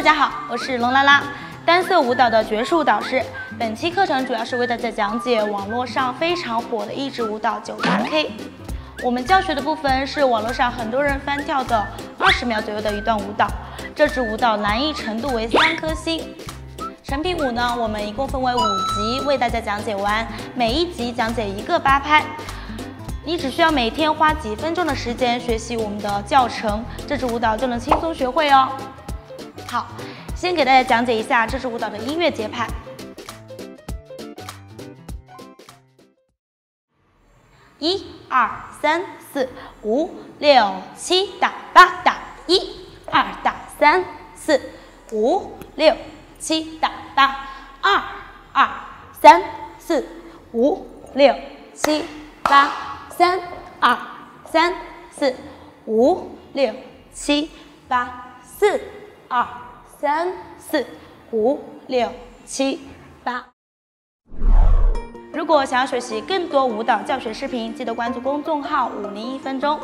大家好，我是龙拉拉，单色舞蹈的绝世舞蹈师。本期课程主要是为大家讲解网络上非常火的一支舞蹈九八 K。我们教学的部分是网络上很多人翻跳的二十秒左右的一段舞蹈。这支舞蹈难易程度为三颗星。成品舞呢，我们一共分为五集，为大家讲解完，每一集讲解一个八拍。你只需要每天花几分钟的时间学习我们的教程，这支舞蹈就能轻松学会哦。好，先给大家讲解一下这支舞蹈的音乐节拍。一二三四五六七打八打一二打三四五六七打八二二三四五六七八三二三四五六七八四二三四五六七八。如果想要学习更多舞蹈教学视频，记得关注公众号“五零一分钟”。